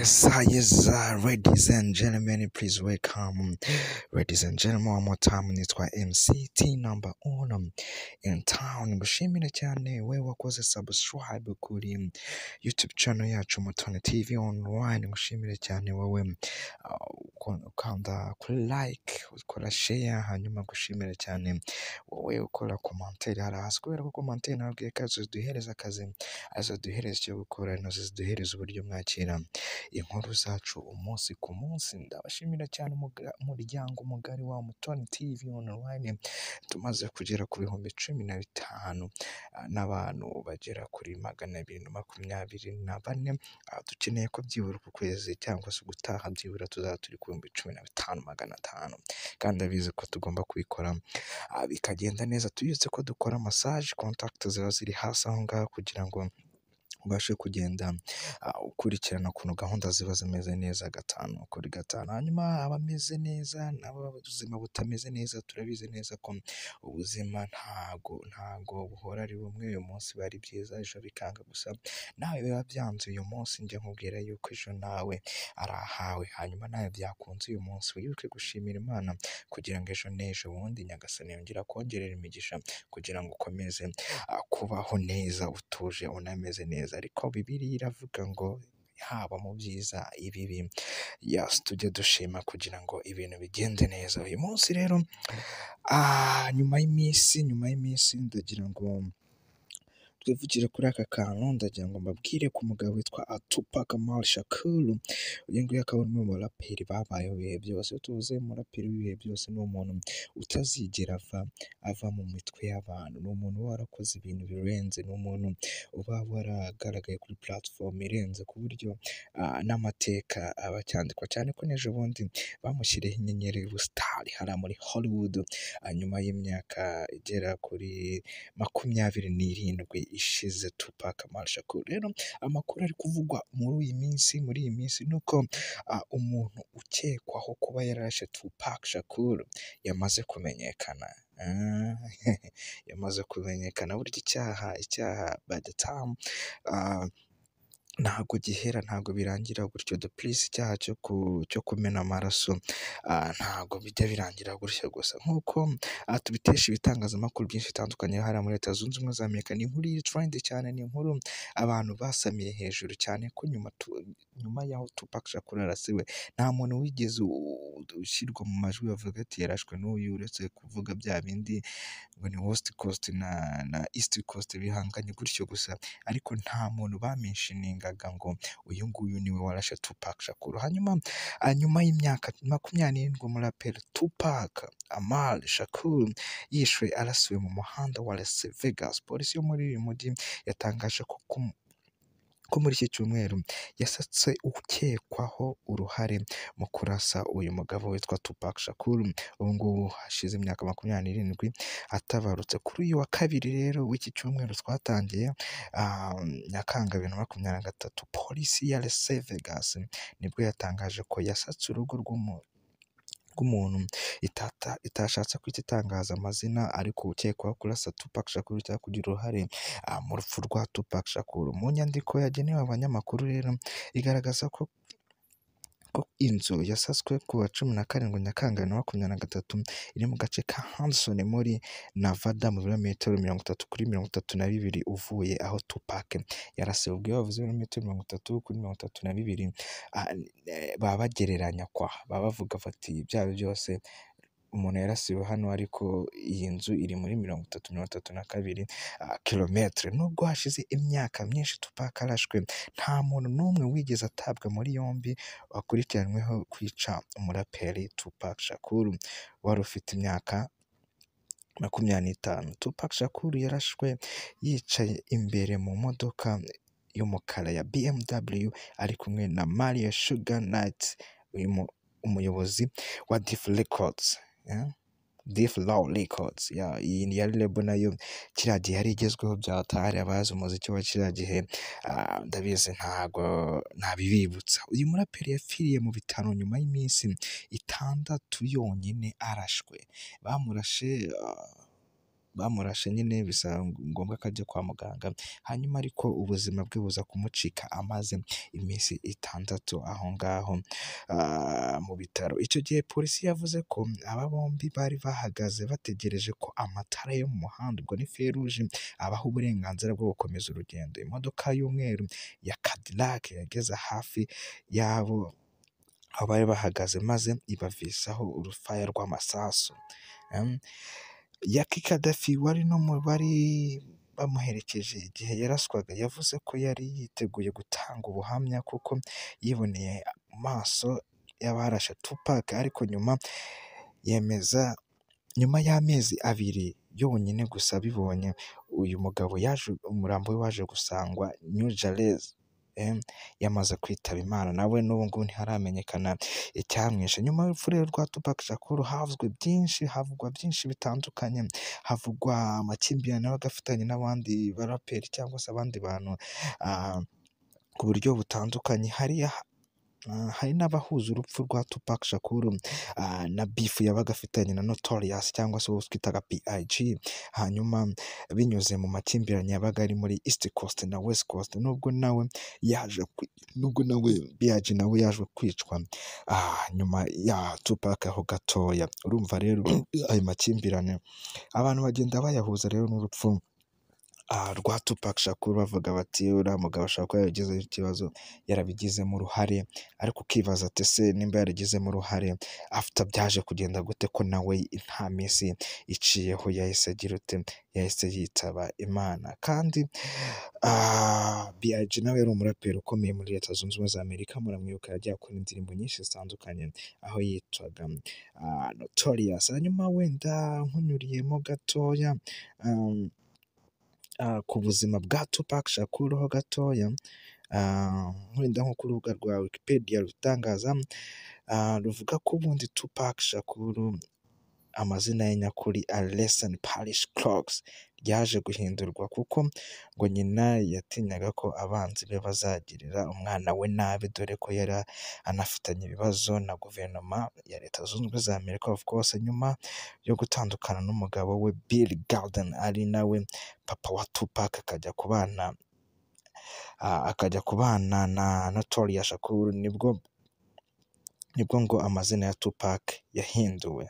Yes, yes, ladies and gentlemen, please welcome. Ladies and gentlemen, one more time, nitwa MCT number one in town. Ngushimire cyane we wakoze subscribe kuri YouTube channel yacu Mutoni TV online. Ngushimire cyane wowe ukanda kuri like, ukora share, hanyuma ngushimire cyane wowe ukora commentaire hari hasi kubera ko commentaire nabwiye ko ari zo ziduhereza akazi, ari zo ziduhereza icyo gukora, na zo ziduhereza uburyo mwakira inkuru zacu umunsi ku munsi. Ndabashimira cyane umuryango mugari wa Mutoni TV online. Tumaze kugera ku bihumbi cumi na bitanu ah, n'abantu bagera kuri magana abiri na makumyabiri na bane. Ah, dukeneye ko byibura uku kwezi cyangwa se gutaha byibura tuzaba turi ku bihumbi cumi na bitanu magana atanu. Kandi ndabizi ko tugomba kubikora. Ah, bikagenda neza. Tubibutse ko dukora massage. Contact ziba ziri hasi aho ngaho kugira ngo ubashe kugenda ah, ukurikirana ukuntu gahunda ziba zimeze neza gatanu kuri gatanu. Hanyuma abameze neza n'ab'ubuzima butameze neza turabizi neza ko ubuzima ntago ntago buhora ari bumwe. Uyu munsi biba ari byiza ejo bikanga gusa. Nawe biba byanze uyu munsi njya nkubwira yuko ejo nawe ari ahawe. Hanyuma nawe byakunze uyu munsi. Wibuke gushimira imana kugira ngo ejo n'ejo bundi nyagasani yongera kongerera imigisha kugira ngo ukomeze ah, kubaho neza utuje unameze neza. Ariko bibiliya iravuga ngo haba mu byiza ibibi tujye dushima kugira ngo ibintu bigende neza. Uyu munsi rero ah, nyuma y'iminsi nyuma y'iminsi ndagira ngo twivugire kuri aka kantu ndagira ngo mbabwire ku mugabo witwa Tupac Amaru Shakur. Uyu nguyu akaba ari umwe mu baraperi babayeho ibihe byose. Tuvuze umuraperi w'ibihe byose ni umuntu utazigera ava ava mu mitwe y'abantu. Ni umuntu uba warakoze ibintu birenze ni umuntu uba waragaragaye kuri platform irenze ku buryo n'amateka aba acyandikwa. Cyane ko n'ejo bundi bamushyiriyeho inyenyeri y'ubusitari hariya muri Hollywood nyuma y'imyaka igera kuri makumyabiri n'irindwi ishize Tupac Amaru Shakur rero amakuru ari kuvugwa muri iyi minsi muri iyi minsi ni uko umuntu ukekwaho kuba yarashe Tupac Shakur yamaze kumenyekana. Ah, yamaze kumenyekana. Burya icyaha icyaha by the time ntabwo gihera ntabwo birangira gutyo. The police icyaha cyo ku cyo kumena amaraso ah, ntabwo bijya birangira gutyo gusa. Nk'uko ah, tubitesha ibitangazamakuru byinshi bitandukanye hariya muri leta zunze ubumwe za amerika. Ni inkuru iri trend cyane ni inkuru abantu basamiye hejuru cyane ko nyuma y'aho Tupac Shakur arasiwe nta muntu wigeze ushyirwa mu majwi bavuga ati yarashwe n'uyu uretse kuvuga bya bindi ngo ni west coast na east coast bihanganye gutyo gusa. Ariko nta muntu bamenshiningaga ngo uyu nguyu ni we warashe Tupac Shakur. Hanyuma nyuma y'imyaka makumyabiri n'irindwi umuraperi Tupac Amaru Shakur yishwe arasiwe mu muhanda wa Las Vegas. Polisi yo muri uyu mujyi yatangaje ko ko muri iki cyumweru yasatse ukekwaho uruhare mu kurasa uyu mugabo witwa Tupac Shakur. Ubu ngubu hashize imyaka makumyabiri n'irindwi atabarutse. Kuri uyu wa kabiri rero w'iki cyumweru twatangiye Nyakanga bibiri na makumyabiri na gatatu polisi ya Las Vegas ni bwo yatangaje ko yasatse urugo rw'umu rw'umuntu. Itata itashatse kwita itangaza amazina ariko ukekwaho kurasa Tupac Shakur cyangwa kugira uruhare ah, mu rupfu rwa Tupac Shakur. Mu nyandiko yagenewe abanyamakuru rero igaragaza ko ko inzu yasaswe ku wa cumi na karindwi Nyakanga bibiri na makumyabiri na gatatu iri mu gace ka Hanson muri Nevada mu birometero mirongo itatu kuri mirongo itatu na bibiri uvuye aho Tupac. Yarasiwe ubwo iyo bavuze ibirometero mirongo itatu kuri mirongo itatu na bibiri. Ah, eh, baba bagereranya kwa baba bavuga bati byaba byose umuntu yarasiwe hano ariko iyi nzu iri muri mirongo itatu mirongo itatu na kabiri ah, kilometere nubwo hashize imyaka myinshi Tupac arashwe nta muntu n'umwe wigeze atabwa muri yombi wakurikiranyweho kwica umuraperi Tupac Shakur. Wari ufite imyaka makumyabiri n'itanu. Tupac Shakur yarashwe yicaye imbere mu modoka y'umukara ya BMW ari kumwe na Mario Sugar Knight uyu mu- umuyobozi wa Def Records? Def Law Records iyi ni yari label na yo. Kiriya gihe yari igezweho byatahari abazi umuziki wa kiriya gihe. Ah, ndabizi ntago ntabibibutsa uyu muraperi yapfiriye mu bitaro nyuma y'iminsi itandatu yonyine arashwe. Bamurashe ah, bamurashe nyine bisa ngombwa ko ajya kwa muganga hanyuma ariko ubuzima bwe buza kumucika amaze iminsi itandatu aho ngaho. Ah, mu bitaro. Icyo gihe polisi yavuze ko aba bombi bari bahagaze bategereje ko amatara yo mu muhanda ubwo ni feruje abaha uburenganzira bwo gukomeza urugendo. Imodoka y'umweru ya Cadillac yageze hafi y'abo aho bari bahagaze maze ibavisaho urufaya rw'amasasu. Em, Yaki Kadafi wari no mu bari bamuherekeje igihe yaraswaga yavuze ko yari yiteguye gutanga ubuhamya kuko yiboneye amaso y'abarashe Tupac ariko nyuma yemeza nyuma y'amezi abiri yonyine gusa abibonye uyu mugabo yaje umurambo we waje gusangwa New em, yamaze kwitaba Imana nawe n'ubu ngubu ntiharamenyekana. Icyamwishe nyuma y'urupfu rero rwa Tupac Shakur havuzwe byinshi havugwa byinshi bitandukanye. Havugwa amakimbirane yabaga afitanye n'abandi baraperi cyangwa se abandi bantu ah, ku buryo butandukanye. Hariya hari n'abahuza urupfu rwa Tupac Shakur ah, na bifu yabaga afitanye na Notorious cyangwa se uwo twitaga PIG hanyuma binyuze mu makimbirane yabaga ari muri East Coast na West Coast nubwo nawe yaje nubwo nawe PIG nawe yaje kwicwa. Ah, nyuma ya Tupac aho gatoya urumva rero ayo makimbirane abantu bagenda bayahuza rero n'urupfu. ah, rwa Tupac Shakur bavuga bati uriya mugabo ashobora kuba yaragizeho ikibazo yarabigizemo uruhare. Ariko ukibaza ati se nimba yaragizemo uruhare afite byaje kugenda gute ko nawe nta minsi iciyeho? Yahise agira ute yahise yitaba Imana. Kandi ah, B.I.G nawe yari umuraperi ukomeye muri Leta Zunze Ubumwe za Amerika muramwibuka yagiye akora indirimbo nyinshi zitandukanye aho yitwaga ah, Notorious. Hanyuma wenda nkunyuriyemo gatoya um, ku buzima bwa Tupac Shakur ho gatoya ah, wenda nko ku rubuga rwa Wikipedia rutangaza ah, ruvuga ko ubundi Tupac Shakur amazina ye nyakuri Alison Parish Clocks ryaje guhindurwa kuko ngo nyina yatinyaga ko abanzi be bazagirira umwana we nabi dore ko yari anafitanye ibibazo na guverinoma ya Leta Zunze Ubumwe za Amerika of course nyuma yo gutandukana n'umugabo we Bill Garden ari nawe papa wa Tupac akajya kubana akajya kubana na Notorious Shakur ni bwo ni bwo ngo amazina ya Tupac yahinduwe.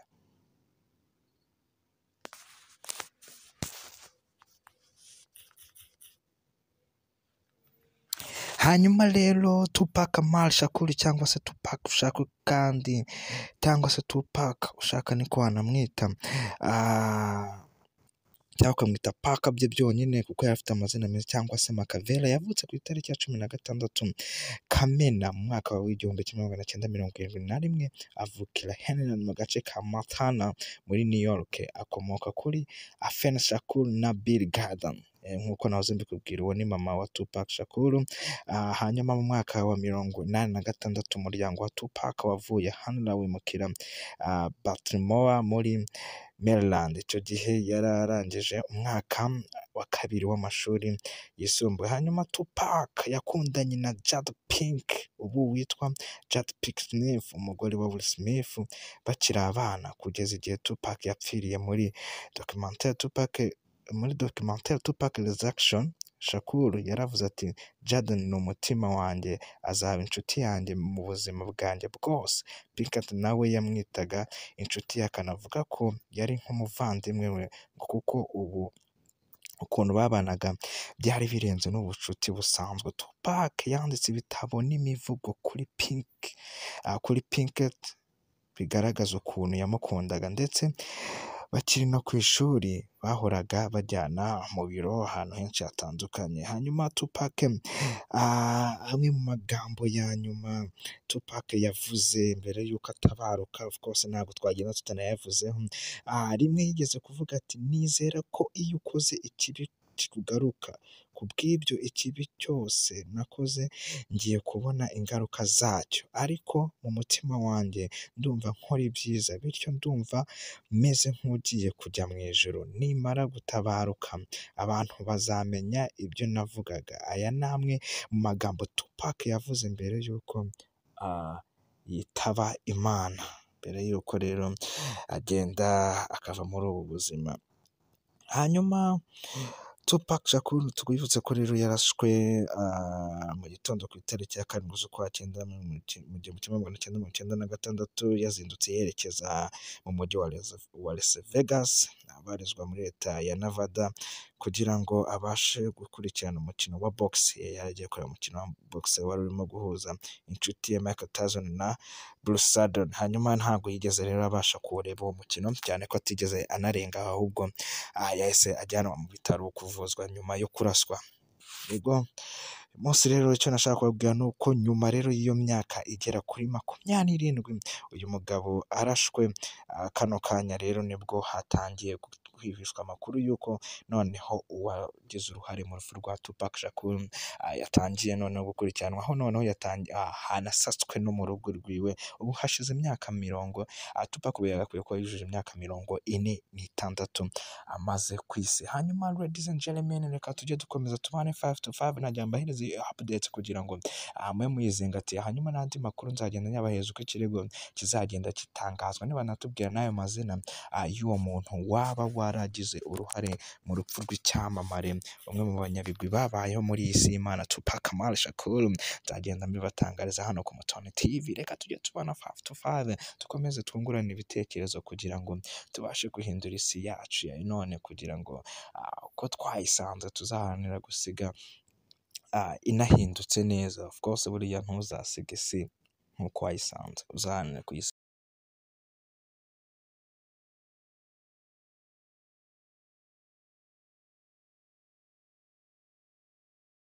Hanyuma rero Tupac Amaru Shakur cyangwa se Tupac Shakur kandi cyangwa se Tupac ushaka niko wanamwita ah, cyangwa ukamwita Paka bye byonyine kuko yari afite amazina meza cyangwa se Makavela yavutse ku itariki ya cumi na gatandatu Kamena mu mwaka w'igihumbi kimwe magana cyenda mirongo irindwi na rimwe avukira Henry mu gace ka Montana muri New York akomoka kuri Afen Shakur na Bill Garden nk'uko nahoze mbikubwira uwo ni mama wa Tupac Shakur. Ah, hanyuma mu mwaka wa mirongo inani na gatandatu umuryango wa Tupac wavuye hano wimukira ah, Baltimore muri Maryland. Icyo gihe yari arangije umwaka wa kabiri w'amashuri yisumbuye. Hanyuma Tupac yakundanye na Jada Pink ubu witwa Jada Pink Smith umugore wa Will Smith. Bakiri abana kugeza igihe Tupac yapfiriye muri documentaire Tupac muri documentaire Tupac Resurrection Shakur yaravuze ati Jaden ni umutima wanjye azaba inshuti yanjye mu buzima bwanjye bwose. Pinkett nawe yamwitaga inshuti ye akanavuga ko yari nk'umuvandimwe we kuko ubu ukuntu babanaga byari birenze n'ubucuti busanzwe. Tupac yanditse ibitabo n'imivugo kuri Pink ah, kuri Pinkett bigaragaza ukuntu yamukundaga ndetse bakiri no ku ishuri bahoraga bajyana mu biro ahantu henshi hatandukanye. Hanyuma Tupac ah, amwe mu magambo ya nyuma Tupac yavuze mbere y'uko atabaruka of course ntabwo twagenda tutanayavuzeho ah, rimwe yigeze kuvuga ati nizera ko iyo ukoze ikibi kikugaruka ku bw'ibyo ikibi cyose nakoze ngiye kubona ingaruka zacyo. Ariko mu mutima wanjye ndumva nkora ibyiza bityo ndumva meze nk'ugiye kujya mu ijoro nimara gutabaruka abantu bazamenya ibyo navugaga. Aya ni amwe mu magambo Tupac yavuze mbere y'uko yitaba Imana. Mbere y'uko rero agenda akava muri ubu buzima. Hanyuma Tupac Shakur twibutse ko rero yarashwe ah, mu gitondo ku itariki ya karindwi z'ukwa cyenda mu gihumbi kimwe magana cyenda mirongo icyenda na gatandatu yazindutse yerekeza mu mujyi wa Las- Vegas abarizwa muri leta ya Nevada kugira ngo abashe gukurikirana umukino wa box yari agiye kureba umukino wa box wari urimo guhuza inshuti ye Michael Tyson na Bruce Seldon hanyuma ntabwo yigeze rero abasha kuwureba uwo mukino cyane ko atigeze anarenga ahubwo ah, yahise ajyanwa mu bitaro kuvuzwa nyuma yo kuraswa. Yego munsi rero icyo nashaka kubabwira ni uko nyuma rero y'iyo myaka igera kuri makumyabiri n'irindwi uyu mugabo arashwe. Ah, kano kanya rero ni bwo hatangiye kwihishwa amakuru y'uko noneho uwagize uruhare mu rupfu rwa Tupac Shakur ah, yatangiye noneho gukurikiranwa aho noneho yatangiye hanasatswe no mu rugo rwiwe. Ubu hashize imyaka mirongo ah, Tupac ubu yagakwiye kuba yujuje imyaka mirongo ine n'itandatu amaze ku isi. Hanyuma ladies and gentlemen reka tujye dukomeza tubane 5 to 5 najya mbahereza updates kugira ngo ah, mube muyizingatiye hanyuma n'andi makuru nzagenda nyabahereza uko ikirego kizagenda gitangazwa niba natubwira n'ayo mazina ah, y'uwo muntu waba waragize uruhare mu rupfu rw'icyamamare. Bamwe mu banyabigwi babayeho muri iyi si y'Imana Tupac Amaru Shakur. Nzagenda mbibatangariza hano ku Mutoni TV reka tujye tubana 5 to 5 dukomeze twungurane ibitekerezo kugira ngo tubashe guhindura isi yacu ya none kugira ngo ah, uko twayisanze tuzaharanira gusiga ah, inahindutse neza. Of course buriya ntuzasige isi nk'uko wayisanze. Uzaharanira kuyisiga